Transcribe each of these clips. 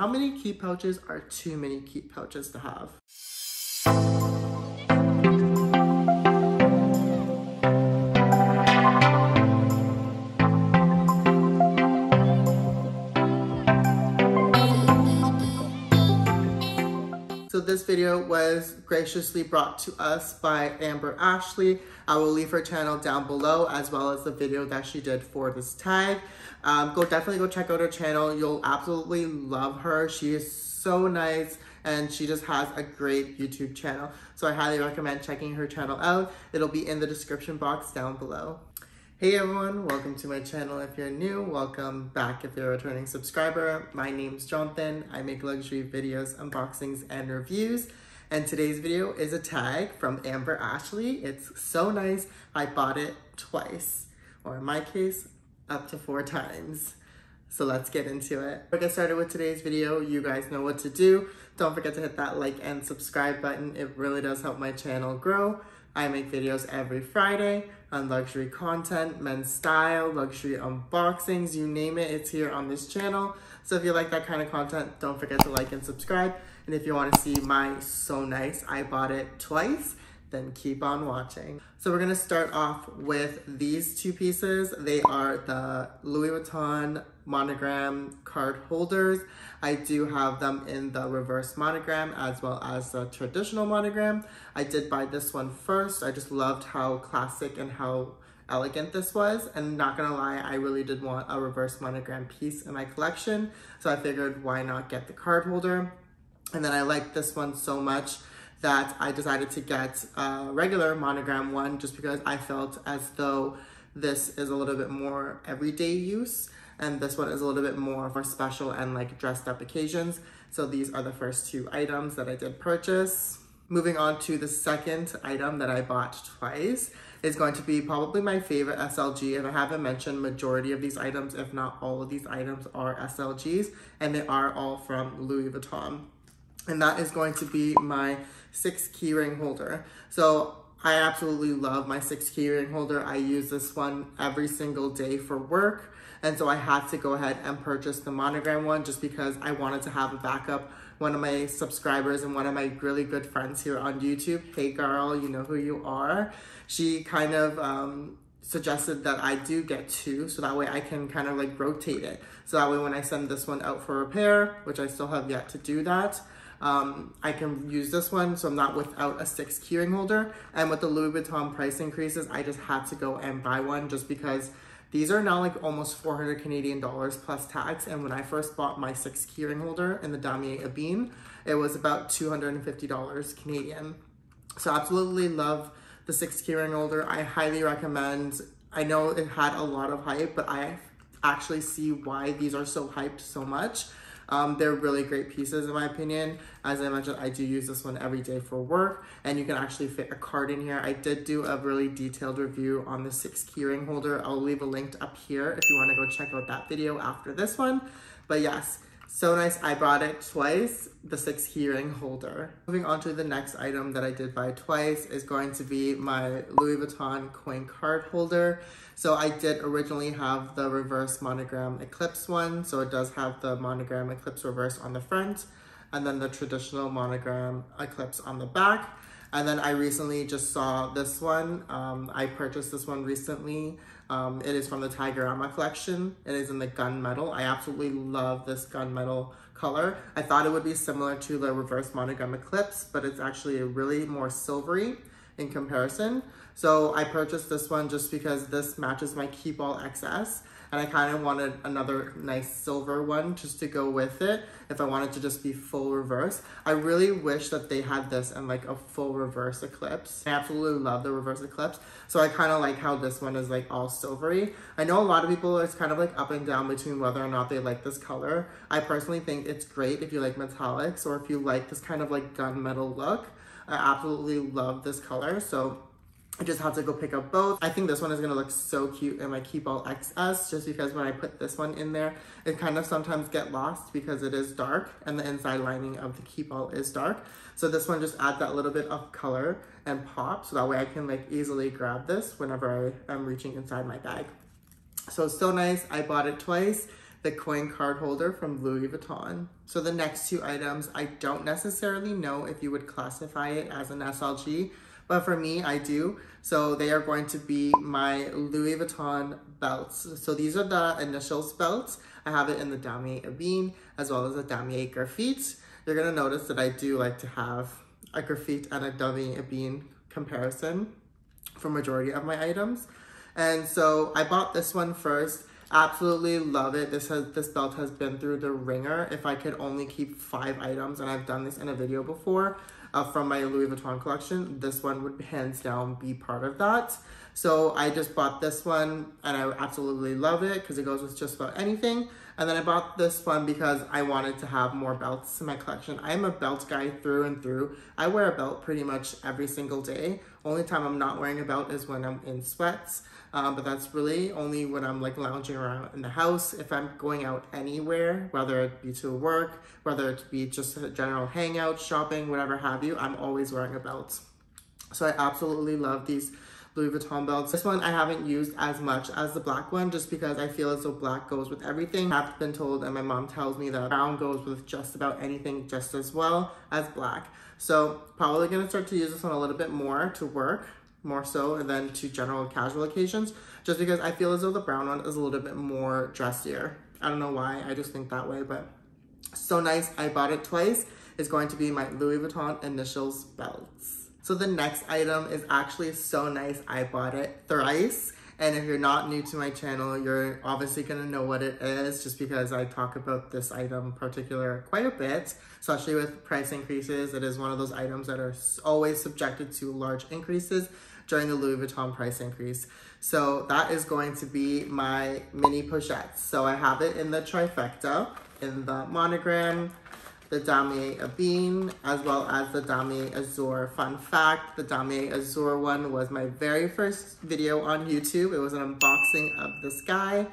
How many key pouches are too many key pouches to have? This video was graciously brought to us by Amber Ashleigh. I will leave her channel down below as well as the video that she did for this tag. Um, go definitely go check out her channel. You'll absolutely love her. She is so nice and she just has a great YouTube channel. So I highly recommend checking her channel out. It'll be in the description box down below. Hey everyone, welcome to my channel if you're new, welcome back if you're a returning subscriber. My name's Johnathon, I make luxury videos, unboxings, and reviews. And today's video is a tag from Amber Ashleigh. It's so nice, I bought it twice. Or in my case, up to four times. So let's get into it. I get started with today's video, you guys know what to do. Don't forget to hit that like and subscribe button. It really does help my channel grow. I make videos every Friday on luxury content, men's style, luxury unboxings, you name it, it's here on this channel. So if you like that kind of content, don't forget to like and subscribe. And if you want to see my so nice, I bought it twice, then keep on watching. So we're gonna start off with these two pieces. They are the Louis Vuitton monogram card holders. I do have them in the reverse monogram as well as the traditional monogram. I did buy this one first. I just loved how classic and how elegant this was and not gonna lie I really did want a reverse monogram piece in my collection so I figured why not get the card holder and then I liked this one so much that I decided to get a regular monogram one just because I felt as though this is a little bit more everyday use and this one is a little bit more for special and like dressed up occasions. So these are the first two items that I did purchase. Moving on to the second item that I bought twice is going to be probably my favorite SLG. And I haven't mentioned majority of these items, if not all of these items are SLGs and they are all from Louis Vuitton. And that is going to be my six keyring holder. So I absolutely love my six keyring holder. I use this one every single day for work. And so I had to go ahead and purchase the monogram one just because I wanted to have a backup. One of my subscribers and one of my really good friends here on YouTube, hey girl, you know who you are. She kind of um, suggested that I do get two so that way I can kind of like rotate it. So that way when I send this one out for repair, which I still have yet to do that, um, I can use this one so I'm not without a six keyring holder. And with the Louis Vuitton price increases, I just had to go and buy one just because these are now like almost 400 Canadian dollars plus tax. And when I first bought my six keyring holder in the Damier Ebene, it was about $250 Canadian. So absolutely love the six keyring holder. I highly recommend. I know it had a lot of hype, but I actually see why these are so hyped so much. Um, they're really great pieces in my opinion. As I mentioned, I do use this one every day for work and you can actually fit a card in here. I did do a really detailed review on the six keyring holder. I'll leave a link up here if you wanna go check out that video after this one. But yes, so nice, I bought it twice, the six keyring holder. Moving on to the next item that I did buy twice is going to be my Louis Vuitton coin card holder. So I did originally have the reverse monogram Eclipse one. So it does have the monogram Eclipse reverse on the front and then the traditional monogram Eclipse on the back. And then I recently just saw this one. Um, I purchased this one recently. Um, it is from the Taigarama collection. It is in the gunmetal. I absolutely love this gunmetal color. I thought it would be similar to the reverse monogram Eclipse, but it's actually really more silvery in comparison. So I purchased this one just because this matches my Keepall XS and I kind of wanted another nice silver one just to go with it if I wanted to just be full reverse. I really wish that they had this and like a full reverse eclipse. I absolutely love the reverse eclipse. So I kind of like how this one is like all silvery. I know a lot of people it's kind of like up and down between whether or not they like this color. I personally think it's great if you like metallics or if you like this kind of like gunmetal look. I absolutely love this color. So I just had to go pick up both. I think this one is gonna look so cute in my Keepall XS just because when I put this one in there, it kind of sometimes get lost because it is dark and the inside lining of the Keepall is dark. So this one just adds that little bit of color and pop so that way I can like easily grab this whenever I am reaching inside my bag. So it's so nice. I bought it twice. the coin card holder from Louis Vuitton. So the next two items, I don't necessarily know if you would classify it as an SLG, but for me, I do. So they are going to be my Louis Vuitton belts. So these are the initials belts. I have it in the Damier Ebene as well as the Damier Graphite. You're gonna notice that I do like to have a Graphite and a Damier Ebene comparison for majority of my items. And so I bought this one first. Absolutely love it. This has this belt has been through the ringer. If I could only keep five items, and I've done this in a video before, uh, from my Louis Vuitton collection, this one would hands down be part of that. So I just bought this one and I absolutely love it because it goes with just about anything. And then I bought this one because I wanted to have more belts in my collection. I'm a belt guy through and through. I wear a belt pretty much every single day. Only time I'm not wearing a belt is when I'm in sweats. Um, but that's really only when I'm like lounging around in the house. If I'm going out anywhere, whether it be to work, whether it be just a general hangout, shopping, whatever have you, I'm always wearing a belt. So I absolutely love these Louis Vuitton belts. This one I haven't used as much as the black one just because I feel as though black goes with everything. I've been told and my mom tells me that brown goes with just about anything just as well as black. So probably gonna start to use this one a little bit more to work more so then to general casual occasions just because I feel as though the brown one is a little bit more dressier. I don't know why, I just think that way, but so nice. I bought it twice. It's going to be my Louis Vuitton initials belts. So the next item is actually so nice. I bought it thrice. And if you're not new to my channel, you're obviously gonna know what it is just because I talk about this item particular quite a bit, especially with price increases. It is one of those items that are always subjected to large increases during the Louis Vuitton price increase. So that is going to be my mini pochettes. So I have it in the trifecta, in the monogram, the Damier Ebene, as well as the Damier Azur. Fun fact, the Damier Azur one was my very first video on YouTube. It was an unboxing of this guy.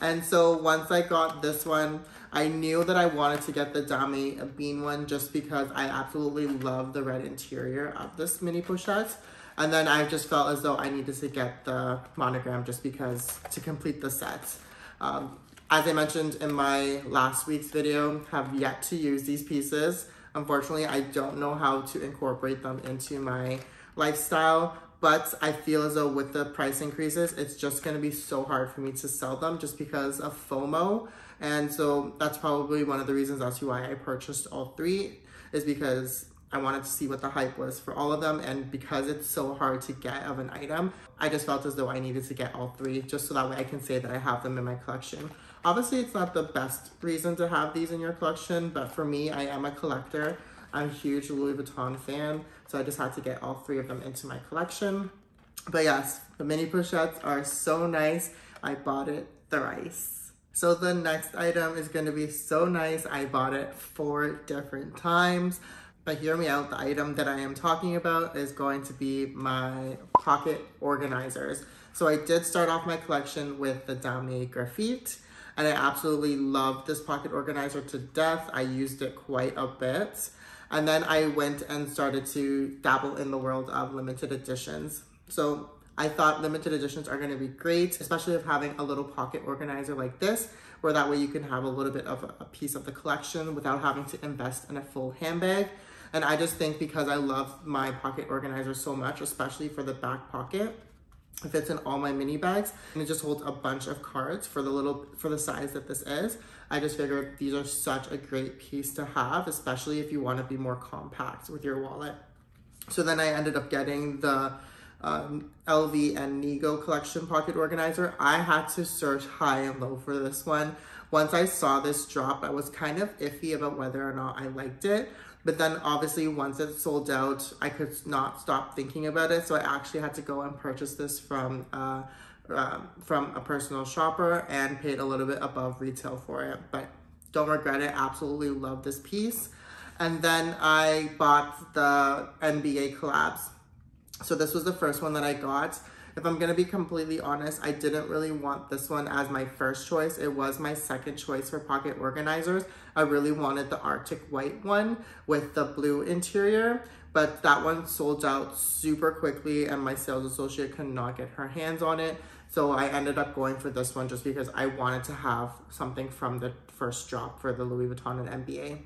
And so once I got this one, I knew that I wanted to get the Damier Ebene one just because I absolutely love the red interior of this mini pochette. And then I just felt as though I needed to get the monogram just because to complete the set. Um, as I mentioned in my last week's video, have yet to use these pieces. Unfortunately, I don't know how to incorporate them into my lifestyle, but I feel as though with the price increases, it's just gonna be so hard for me to sell them just because of FOMO. And so that's probably one of the reasons as to why I purchased all three is because I wanted to see what the hype was for all of them. And because it's so hard to get of an item, I just felt as though I needed to get all three just so that way I can say that I have them in my collection. Obviously, it's not the best reason to have these in your collection, but for me, I am a collector. I'm a huge Louis Vuitton fan, so I just had to get all three of them into my collection. But yes, the mini pochettes are so nice. I bought it thrice. So the next item is gonna be so nice. I bought it four different times. But hear me out, the item that I am talking about is going to be my pocket organizers. So I did start off my collection with the Damier Graphite and I absolutely love this pocket organizer to death. I used it quite a bit. And then I went and started to dabble in the world of limited editions. So I thought limited editions are gonna be great, especially if having a little pocket organizer like this, where that way you can have a little bit of a piece of the collection without having to invest in a full handbag. And I just think because I love my pocket organizer so much, especially for the back pocket, it fits in all my mini bags. And it just holds a bunch of cards for the little for the size that this is. I just figured these are such a great piece to have especially if you want to be more compact with your wallet. So then i ended up getting the um, lv and nigo collection pocket organizer. I had to search high and low for this one. Once i saw this drop i was kind of iffy about whether or not i liked it but then obviously once it sold out, I could not stop thinking about it. So I actually had to go and purchase this from uh, uh, from a personal shopper and paid a little bit above retail for it. But don't regret it. Absolutely love this piece. And then I bought the NBA collabs. So this was the first one that I got. If I'm gonna be completely honest, I didn't really want this one as my first choice. It was my second choice for pocket organizers. I really wanted the Arctic white one with the blue interior, but that one sold out super quickly and my sales associate could not get her hands on it. So I ended up going for this one just because I wanted to have something from the first drop for the Louis Vuitton and NBA.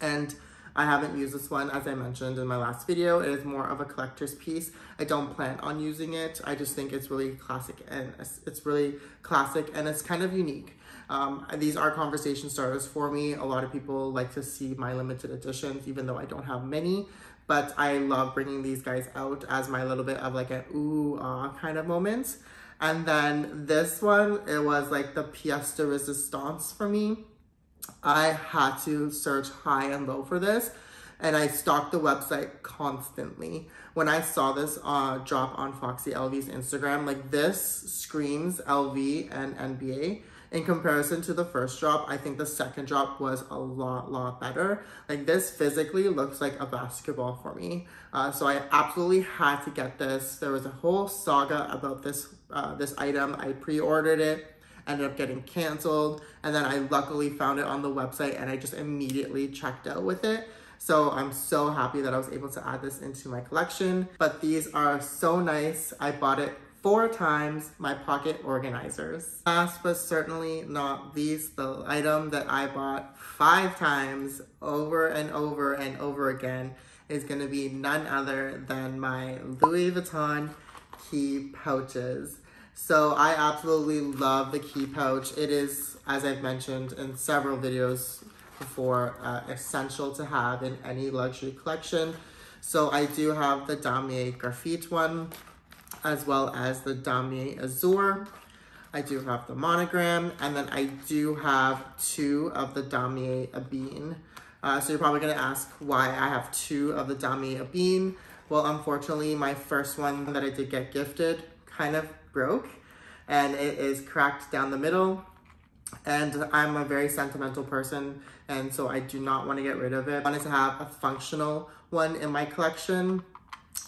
And I haven't used this one, as I mentioned in my last video. It is more of a collector's piece. I don't plan on using it. I just think it's really classic and it's really classic and it's kind of unique. Um, these are conversation starters for me. A lot of people like to see my limited editions, even though I don't have many. But I love bringing these guys out as my little bit of like an ooh, ah kind of moment. And then this one, it was like the pièce de resistance for me. I had to search high and low for this and I stalked the website constantly. When I saw this uh, drop on Foxy LV's Instagram, like this screams LV and NBA. In comparison to the first drop, I think the second drop was a lot, lot better. Like this physically looks like a basketball for me. Uh, so I absolutely had to get this. There was a whole saga about this, uh, this item. I pre-ordered it ended up getting canceled. And then I luckily found it on the website and I just immediately checked out with it. So I'm so happy that I was able to add this into my collection. But these are so nice. I bought it four times my pocket organizers. Last but certainly not least, the item that I bought five times over and over and over again is gonna be none other than my Louis Vuitton key pouches. So I absolutely love the key pouch. It is, as I've mentioned in several videos before, uh, essential to have in any luxury collection. So I do have the Damier Graphite one, as well as the Damier Azur. I do have the monogram, and then I do have two of the Damier Ebene. Uh, so you're probably gonna ask why I have two of the Damier Ebene. Well, unfortunately, my first one that I did get gifted kind of broke and it is cracked down the middle. And I'm a very sentimental person and so I do not want to get rid of it. I wanted to have a functional one in my collection.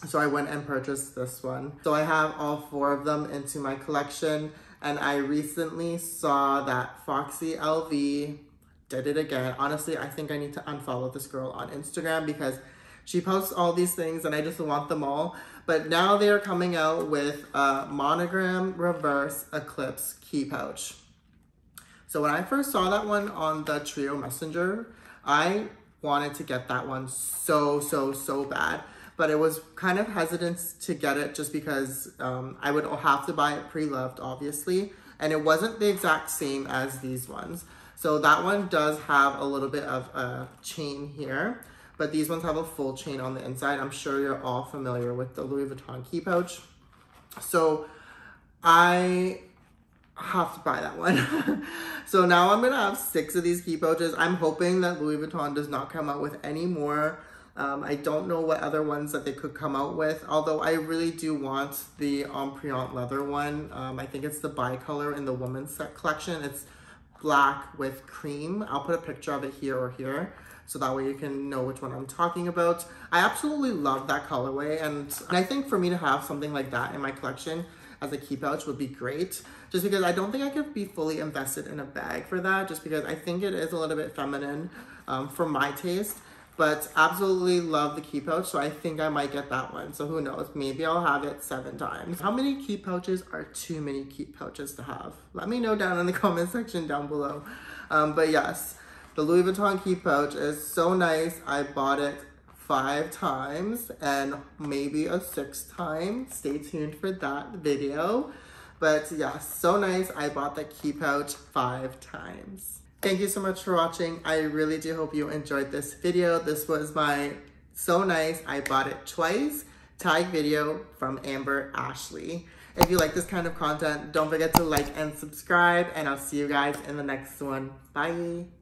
So I went and purchased this one. So I have all four of them into my collection and I recently saw that Foxy LV did it again. Honestly, I think I need to unfollow this girl on Instagram because she posts all these things and I just want them all. But now they are coming out with a monogram reverse eclipse key pouch. So when I first saw that one on the Trio Messenger, I wanted to get that one so, so, so bad. But it was kind of hesitant to get it just because um, I would have to buy it pre-loved, obviously. And it wasn't the exact same as these ones. So that one does have a little bit of a chain here but these ones have a full chain on the inside. I'm sure you're all familiar with the Louis Vuitton key pouch. So I have to buy that one. so now I'm gonna have six of these key pouches. I'm hoping that Louis Vuitton does not come out with any more. Um, I don't know what other ones that they could come out with, although I really do want the Empreinte leather one. Um, I think it's the bicolor in the women's set collection. It's black with cream. I'll put a picture of it here or here so that way you can know which one I'm talking about. I absolutely love that colorway and, I think for me to have something like that in my collection as a key pouch would be great just because I don't think I could be fully invested in a bag for that just because I think it is a little bit feminine um, for my taste. But absolutely love the key pouch so I think I might get that one. So who knows? Maybe I'll have it seven times. How many key pouches are too many key pouches to have? Let me know down in the comment section down below. Um, but yes the Louis Vuitton key pouch is so nice. I bought it five times and maybe a sixth time. Stay tuned for that video. But yeah, so nice. I bought the key pouch five times. Thank you so much for watching. I really do hope you enjoyed this video. This was my so nice. I bought it twice tag video from Amber Ashleigh. If you like this kind of content, don't forget to like and subscribe and I'll see you guys in the next one. Bye.